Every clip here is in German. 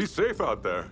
Be safe out there.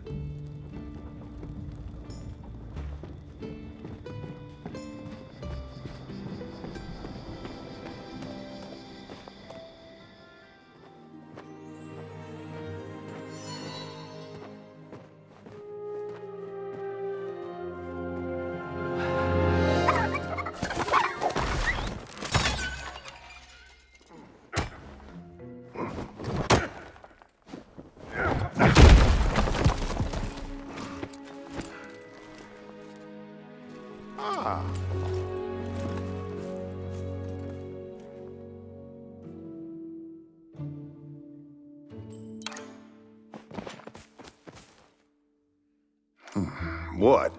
What?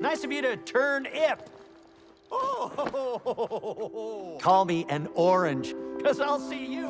Nice of you to turn ip. Oh, call me an orange, because I'll see you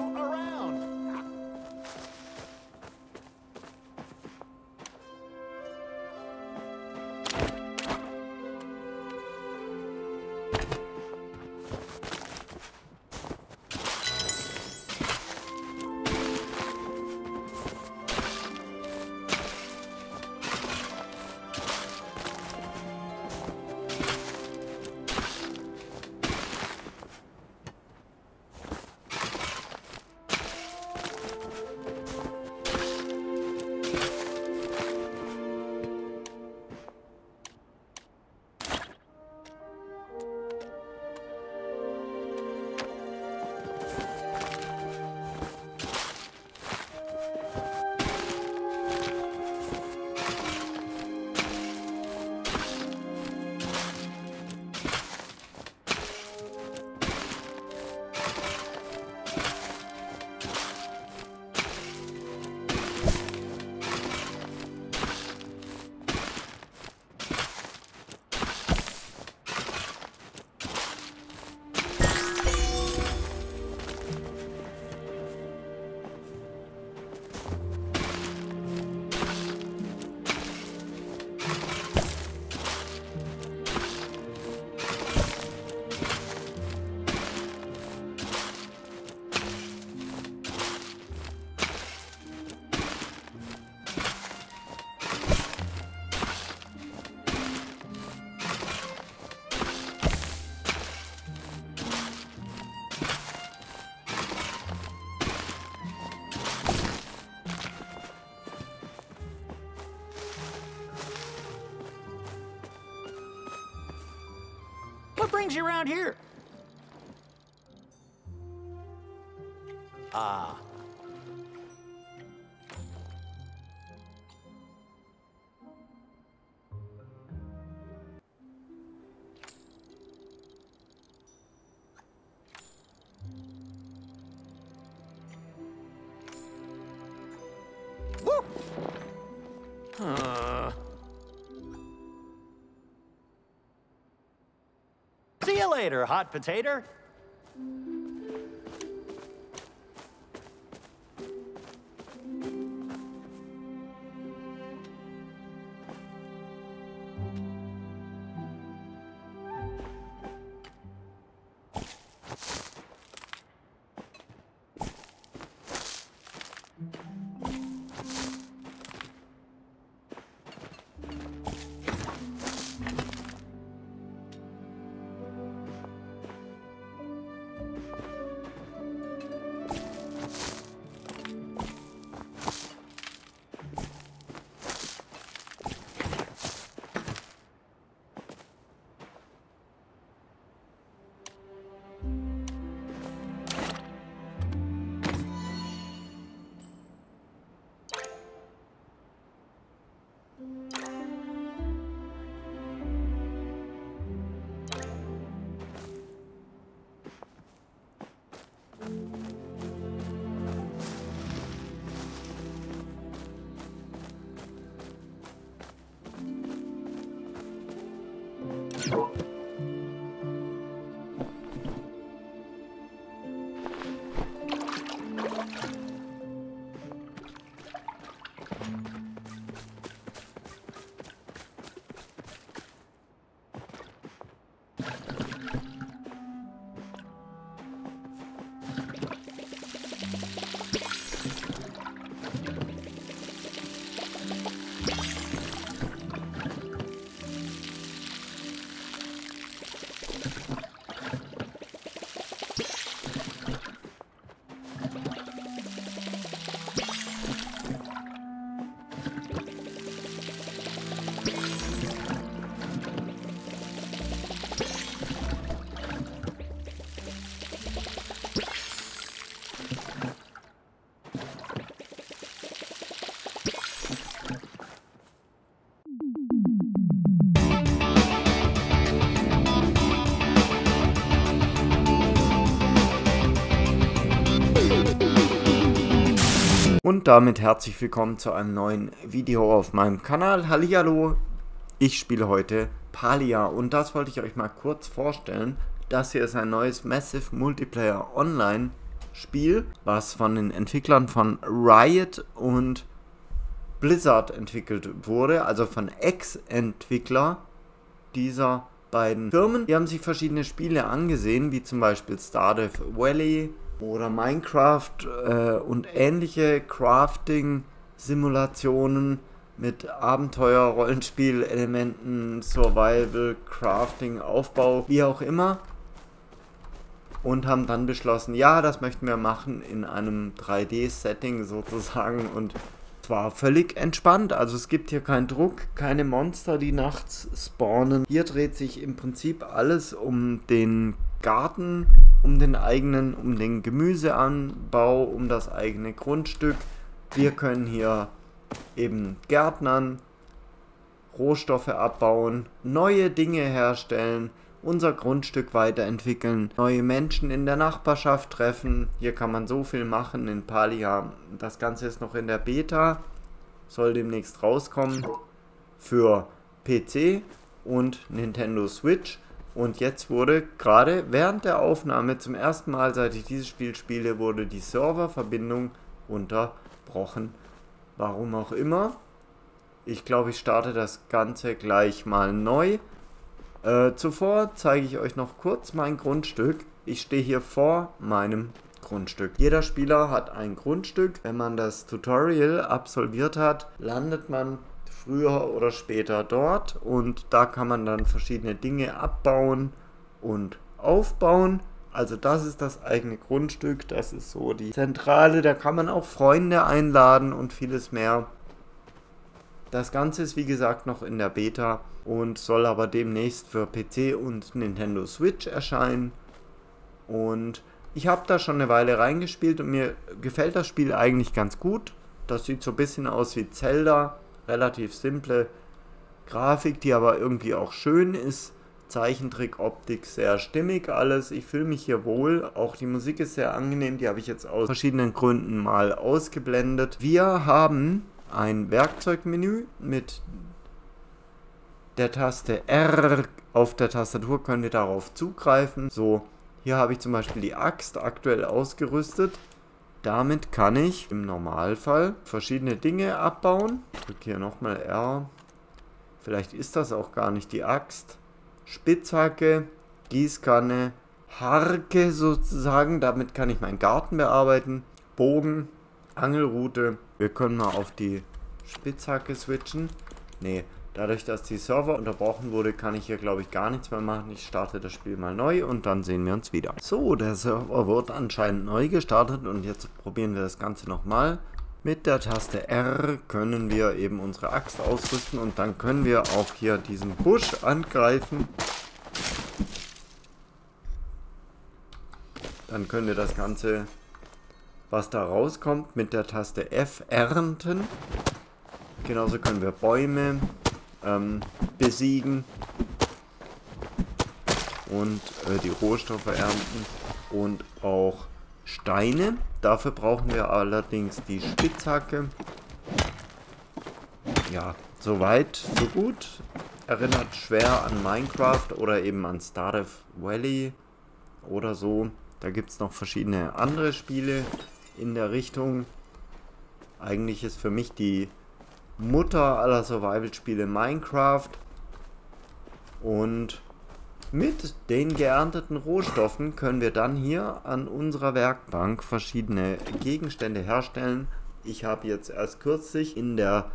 brings you around here? Ah. Woo! Later, hot potato. Música Und damit herzlich willkommen zu einem neuen Video auf meinem Kanal. Hallihallo, ich spiele heute Palia und das wollte ich euch mal kurz vorstellen. Das hier ist ein neues Massive Multiplayer Online Spiel, was von den Entwicklern von Riot und Blizzard entwickelt wurde, also von Ex-Entwickler dieser beiden Firmen. Die haben sich verschiedene Spiele angesehen, wie zum Beispiel Stardew Valley, oder Minecraft äh, und ähnliche Crafting-Simulationen mit Abenteuer, Rollenspiel-Elementen, Survival, Crafting, Aufbau, wie auch immer. Und haben dann beschlossen, ja, das möchten wir machen in einem 3D-Setting sozusagen und zwar völlig entspannt. Also es gibt hier keinen Druck, keine Monster, die nachts spawnen. Hier dreht sich im Prinzip alles um den Garten, um den eigenen, um den Gemüseanbau, um das eigene Grundstück. Wir können hier eben Gärtnern, Rohstoffe abbauen, neue Dinge herstellen, unser Grundstück weiterentwickeln, neue Menschen in der Nachbarschaft treffen. Hier kann man so viel machen in Palia. Das Ganze ist noch in der Beta, soll demnächst rauskommen für PC und Nintendo Switch. Und jetzt wurde gerade während der Aufnahme zum ersten Mal, seit ich dieses Spiel spiele, wurde die Serververbindung unterbrochen. Warum auch immer. Ich glaube, ich starte das Ganze gleich mal neu. Äh, zuvor zeige ich euch noch kurz mein Grundstück. Ich stehe hier vor meinem Grundstück. Jeder Spieler hat ein Grundstück. Wenn man das Tutorial absolviert hat, landet man früher oder später dort und da kann man dann verschiedene Dinge abbauen und aufbauen. Also das ist das eigene Grundstück, das ist so die Zentrale, da kann man auch Freunde einladen und vieles mehr. Das Ganze ist wie gesagt noch in der Beta und soll aber demnächst für PC und Nintendo Switch erscheinen. Und ich habe da schon eine Weile reingespielt und mir gefällt das Spiel eigentlich ganz gut. Das sieht so ein bisschen aus wie Zelda, relativ simple Grafik, die aber irgendwie auch schön ist. Zeichentrick, Optik sehr stimmig alles. Ich fühle mich hier wohl. Auch die Musik ist sehr angenehm. Die habe ich jetzt aus verschiedenen Gründen mal ausgeblendet. Wir haben ein Werkzeugmenü mit der Taste R auf der Tastatur können wir darauf zugreifen. So, hier habe ich zum Beispiel die Axt aktuell ausgerüstet. Damit kann ich im Normalfall verschiedene Dinge abbauen. Drücke hier nochmal R. Vielleicht ist das auch gar nicht die Axt. Spitzhacke, Gießkanne, Harke sozusagen. Damit kann ich meinen Garten bearbeiten. Bogen, Angelrute. Wir können mal auf die Spitzhacke switchen. Nee, dadurch, dass die Server unterbrochen wurde, kann ich hier, glaube ich, gar nichts mehr machen. Ich starte das Spiel mal neu und dann sehen wir uns wieder. So, der Server wurde anscheinend neu gestartet und jetzt probieren wir das Ganze nochmal. Mit der Taste R können wir eben unsere Axt ausrüsten und dann können wir auch hier diesen Busch angreifen. Dann können wir das Ganze was da rauskommt, mit der Taste F ernten. Genauso können wir Bäume ähm, besiegen und äh, die Rohstoffe ernten und auch Steine. Dafür brauchen wir allerdings die Spitzhacke. Ja, soweit, so gut. Erinnert schwer an Minecraft oder eben an Stardew Valley oder so. Da gibt es noch verschiedene andere Spiele, in der Richtung. Eigentlich ist für mich die Mutter aller Survival-Spiele Minecraft. Und mit den geernteten Rohstoffen können wir dann hier an unserer Werkbank verschiedene Gegenstände herstellen. Ich habe jetzt erst kürzlich in der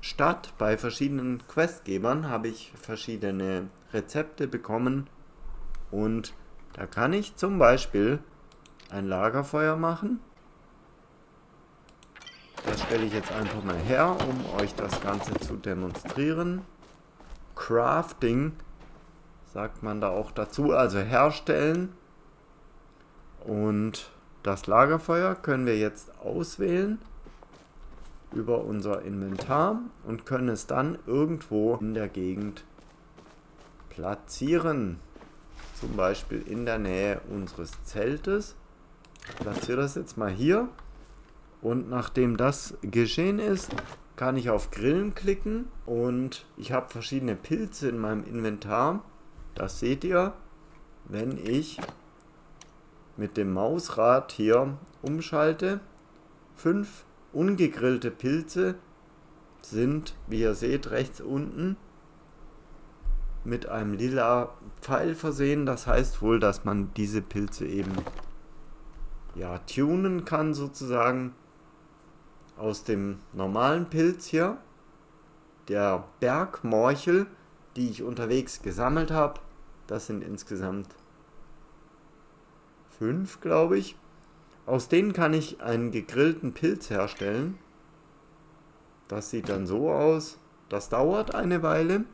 Stadt bei verschiedenen Questgebern habe ich verschiedene Rezepte bekommen und da kann ich zum Beispiel ein Lagerfeuer machen das stelle ich jetzt einfach mal her, um euch das Ganze zu demonstrieren. Crafting sagt man da auch dazu, also herstellen. Und das Lagerfeuer können wir jetzt auswählen über unser Inventar und können es dann irgendwo in der Gegend platzieren. Zum Beispiel in der Nähe unseres Zeltes. Ich platziere das jetzt mal hier. Und nachdem das geschehen ist, kann ich auf Grillen klicken und ich habe verschiedene Pilze in meinem Inventar. Das seht ihr, wenn ich mit dem Mausrad hier umschalte. Fünf ungegrillte Pilze sind, wie ihr seht, rechts unten mit einem lila Pfeil versehen. Das heißt wohl, dass man diese Pilze eben ja tunen kann sozusagen aus dem normalen Pilz hier, der Bergmorchel, die ich unterwegs gesammelt habe. Das sind insgesamt fünf, glaube ich. Aus denen kann ich einen gegrillten Pilz herstellen. Das sieht dann so aus. Das dauert eine Weile.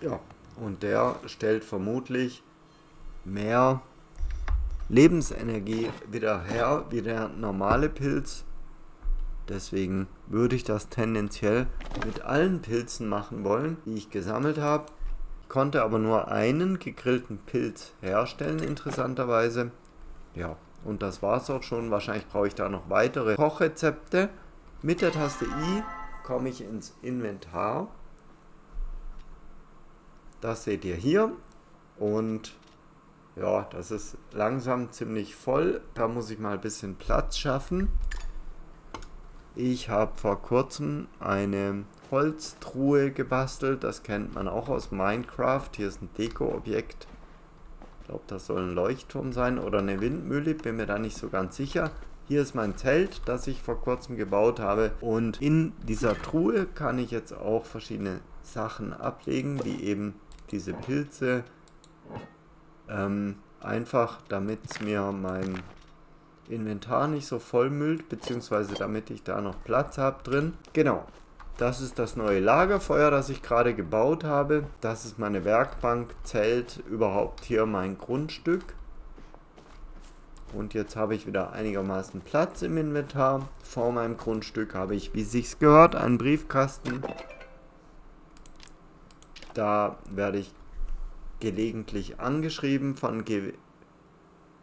Ja, und der stellt vermutlich mehr Lebensenergie wieder her wie der normale Pilz. Deswegen würde ich das tendenziell mit allen Pilzen machen wollen, die ich gesammelt habe. Ich konnte aber nur einen gegrillten Pilz herstellen, interessanterweise. Ja, und das war es auch schon. Wahrscheinlich brauche ich da noch weitere Kochrezepte. Mit der Taste I komme ich ins Inventar. Das seht ihr hier. Und ja, das ist langsam ziemlich voll. Da muss ich mal ein bisschen Platz schaffen. Ich habe vor kurzem eine Holztruhe gebastelt. Das kennt man auch aus Minecraft. Hier ist ein Deko-Objekt. Ich glaube, das soll ein Leuchtturm sein oder eine Windmühle. Bin mir da nicht so ganz sicher. Hier ist mein Zelt, das ich vor kurzem gebaut habe. Und in dieser Truhe kann ich jetzt auch verschiedene Sachen ablegen, wie eben diese Pilze. Ähm, einfach, damit es mir mein Inventar nicht so vollmüllt, beziehungsweise damit ich da noch Platz habe drin. Genau. Das ist das neue Lagerfeuer, das ich gerade gebaut habe. Das ist meine Werkbank, Zelt, überhaupt hier mein Grundstück. Und jetzt habe ich wieder einigermaßen Platz im Inventar. Vor meinem Grundstück habe ich, wie sich's gehört, einen Briefkasten. Da werde ich gelegentlich angeschrieben von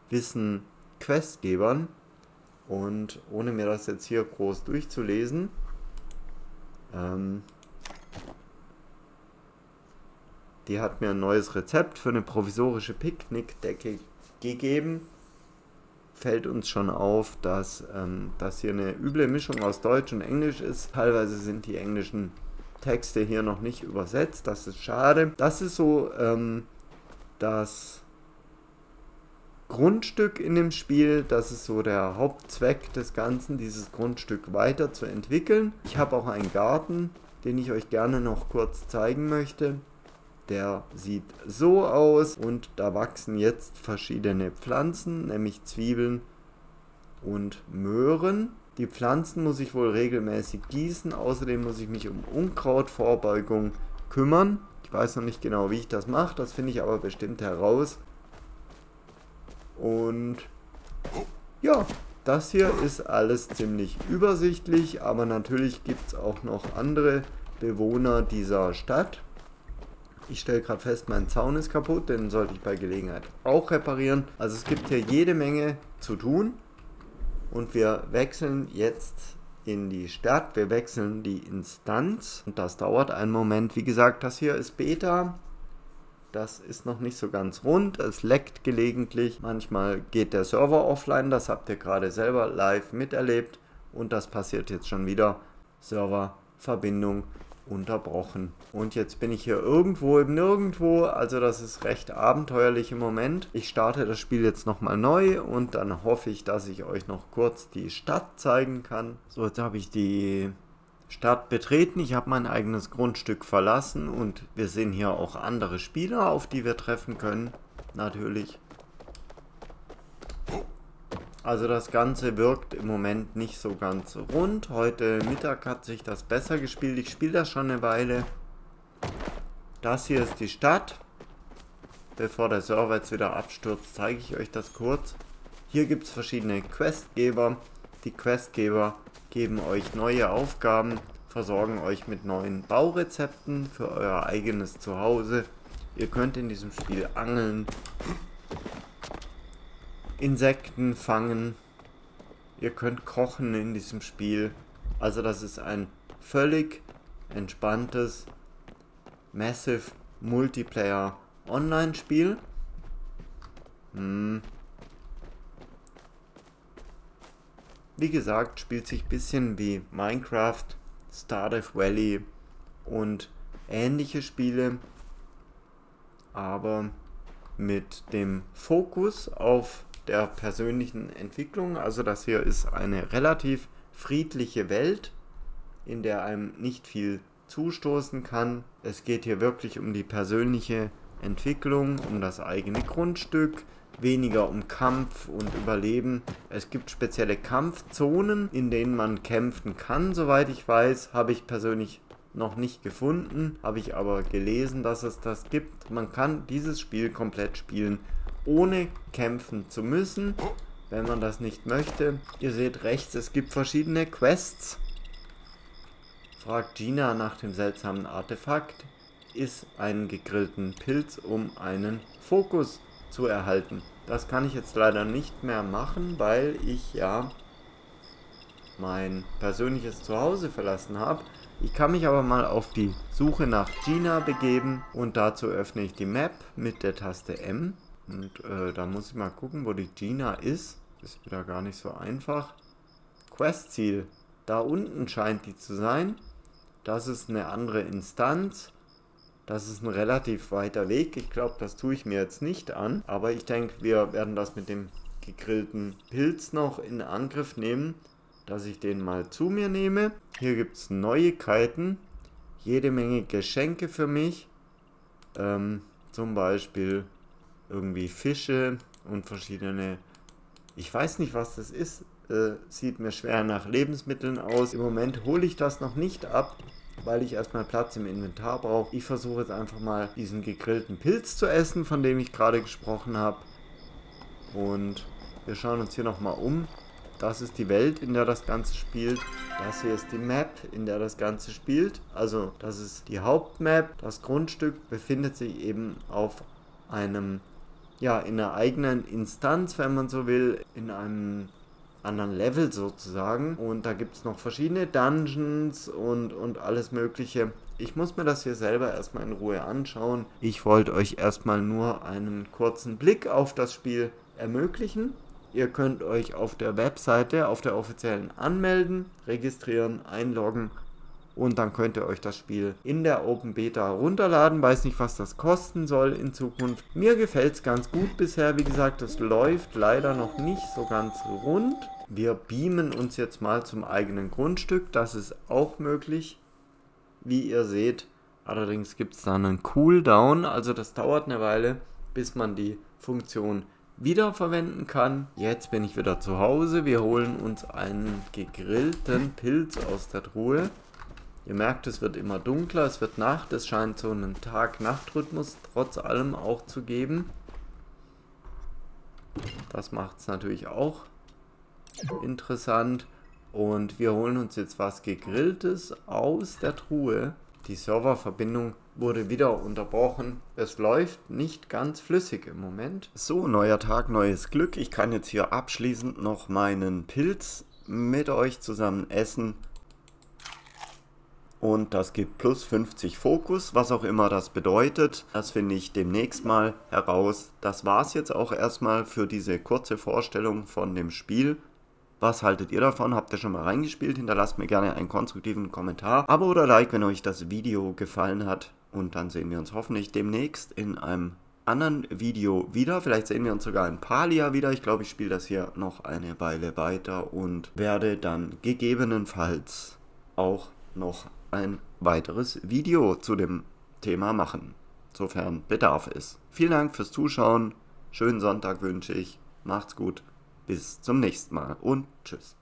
gewissen Questgebern. Und ohne mir das jetzt hier groß durchzulesen, ähm, die hat mir ein neues Rezept für eine provisorische Picknickdecke gegeben. Fällt uns schon auf, dass ähm, das hier eine üble Mischung aus Deutsch und Englisch ist. Teilweise sind die englischen Texte hier noch nicht übersetzt. Das ist schade. Das ist so ähm, das Grundstück in dem Spiel. Das ist so der Hauptzweck des Ganzen, dieses Grundstück weiter zu entwickeln. Ich habe auch einen Garten, den ich euch gerne noch kurz zeigen möchte. Der sieht so aus und da wachsen jetzt verschiedene Pflanzen, nämlich Zwiebeln und Möhren. Die Pflanzen muss ich wohl regelmäßig gießen, außerdem muss ich mich um Unkrautvorbeugung kümmern. Ich weiß noch nicht genau, wie ich das mache, das finde ich aber bestimmt heraus. Und ja, das hier ist alles ziemlich übersichtlich, aber natürlich gibt es auch noch andere Bewohner dieser Stadt. Ich stelle gerade fest, mein Zaun ist kaputt, den sollte ich bei Gelegenheit auch reparieren. Also es gibt hier jede Menge zu tun. Und wir wechseln jetzt in die Stadt. Wir wechseln die Instanz. Und das dauert einen Moment. Wie gesagt, das hier ist Beta. Das ist noch nicht so ganz rund. Es leckt gelegentlich. Manchmal geht der Server offline. Das habt ihr gerade selber live miterlebt. Und das passiert jetzt schon wieder. Serververbindung unterbrochen. Und jetzt bin ich hier irgendwo im Nirgendwo, also das ist recht abenteuerlich im Moment. Ich starte das Spiel jetzt nochmal neu und dann hoffe ich, dass ich euch noch kurz die Stadt zeigen kann. So, jetzt habe ich die Stadt betreten, ich habe mein eigenes Grundstück verlassen und wir sehen hier auch andere Spieler, auf die wir treffen können, natürlich. Also das Ganze wirkt im Moment nicht so ganz rund. Heute Mittag hat sich das besser gespielt. Ich spiele das schon eine Weile. Das hier ist die Stadt. Bevor der Server jetzt wieder abstürzt, zeige ich euch das kurz. Hier gibt es verschiedene Questgeber. Die Questgeber geben euch neue Aufgaben, versorgen euch mit neuen Baurezepten für euer eigenes Zuhause. Ihr könnt in diesem Spiel angeln, Insekten fangen. Ihr könnt kochen in diesem Spiel. Also das ist ein völlig entspanntes Massive Multiplayer Online-Spiel. Hm. Wie gesagt, spielt sich ein bisschen wie Minecraft, Stardew Valley und ähnliche Spiele, aber mit dem Fokus auf der persönlichen Entwicklung. Also das hier ist eine relativ friedliche Welt, in der einem nicht viel zustoßen kann. Es geht hier wirklich um die persönliche Entwicklung, um das eigene Grundstück, weniger um Kampf und Überleben. Es gibt spezielle Kampfzonen, in denen man kämpfen kann, soweit ich weiß, habe ich persönlich noch nicht gefunden, habe ich aber gelesen, dass es das gibt. Man kann dieses Spiel komplett spielen ohne kämpfen zu müssen, wenn man das nicht möchte. Ihr seht rechts, es gibt verschiedene Quests. Fragt Gina nach dem seltsamen Artefakt. Ist einen gegrillten Pilz, um einen Fokus zu erhalten. Das kann ich jetzt leider nicht mehr machen, weil ich ja mein persönliches Zuhause verlassen habe. Ich kann mich aber mal auf die Suche nach Gina begeben und dazu öffne ich die Map mit der Taste M. Und äh, da muss ich mal gucken, wo die Gina ist. Ist wieder gar nicht so einfach. Questziel. Da unten scheint die zu sein. Das ist eine andere Instanz. Das ist ein relativ weiter Weg. Ich glaube, das tue ich mir jetzt nicht an. Aber ich denke, wir werden das mit dem gegrillten Pilz noch in Angriff nehmen, dass ich den mal zu mir nehme. Hier gibt es Neuigkeiten. Jede Menge Geschenke für mich. Ähm, zum Beispiel irgendwie Fische und verschiedene, ich weiß nicht, was das ist, äh, sieht mir schwer nach Lebensmitteln aus. Im Moment hole ich das noch nicht ab, weil ich erstmal Platz im Inventar brauche. Ich versuche jetzt einfach mal diesen gegrillten Pilz zu essen, von dem ich gerade gesprochen habe. Und wir schauen uns hier nochmal um. Das ist die Welt, in der das Ganze spielt. Das hier ist die Map, in der das Ganze spielt. Also das ist die Hauptmap. Das Grundstück befindet sich eben auf einem, ja, in einer eigenen Instanz, wenn man so will, in einem anderen Level sozusagen. Und da gibt es noch verschiedene Dungeons und, und alles mögliche. Ich muss mir das hier selber erstmal in Ruhe anschauen. Ich wollte euch erstmal nur einen kurzen Blick auf das Spiel ermöglichen. Ihr könnt euch auf der Webseite, auf der offiziellen anmelden, registrieren, einloggen und dann könnt ihr euch das Spiel in der Open Beta runterladen. Weiß nicht, was das kosten soll in Zukunft. Mir gefällt es ganz gut bisher. Wie gesagt, es läuft leider noch nicht so ganz rund. Wir beamen uns jetzt mal zum eigenen Grundstück. Das ist auch möglich, wie ihr seht. Allerdings gibt es dann einen Cooldown. Also das dauert eine Weile, bis man die Funktion wiederverwenden kann. Jetzt bin ich wieder zu Hause. Wir holen uns einen gegrillten Pilz aus der Truhe. Ihr merkt, es wird immer dunkler, es wird Nacht, es scheint so einen Tag-Nacht-Rhythmus trotz allem auch zu geben. Das macht es natürlich auch interessant. Und wir holen uns jetzt was Gegrilltes aus der Truhe. Die Serververbindung wurde wieder unterbrochen. Es läuft nicht ganz flüssig im Moment. So, neuer Tag, neues Glück. Ich kann jetzt hier abschließend noch meinen Pilz mit euch zusammen essen. Und das gibt plus 50 Fokus, was auch immer das bedeutet. Das finde ich demnächst mal heraus. Das war es jetzt auch erstmal für diese kurze Vorstellung von dem Spiel. Was haltet ihr davon? Habt ihr schon mal reingespielt? Hinterlasst mir gerne einen konstruktiven Kommentar. Abo oder Like, wenn euch das Video gefallen hat. Und dann sehen wir uns hoffentlich demnächst in einem anderen Video wieder. Vielleicht sehen wir uns sogar in Palia wieder. Ich glaube, ich spiele das hier noch eine Weile weiter und werde dann gegebenenfalls auch noch ein weiteres Video zu dem Thema machen, sofern Bedarf ist. Vielen Dank fürs Zuschauen. Schönen Sonntag wünsche ich. Macht's gut. Bis zum nächsten Mal und tschüss.